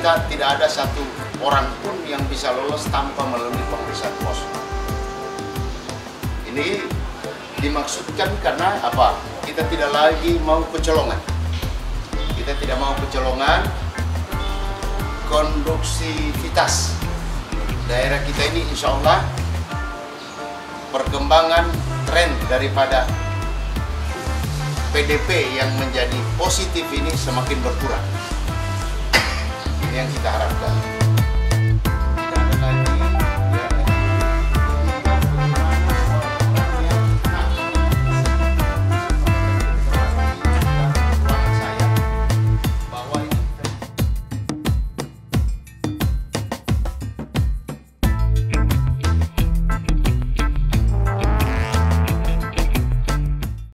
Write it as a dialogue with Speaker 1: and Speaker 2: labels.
Speaker 1: kita tidak ada satu orang pun yang bisa lolos tanpa melalui pemeriksaan pos. Ini dimaksudkan karena apa? Kita tidak lagi mau kecolongan. Kita tidak mau kecolongan. Konduksivitas daerah kita ini insya Allah perkembangan tren daripada PDP yang menjadi positif ini semakin berkurang. Yang kita harapkan.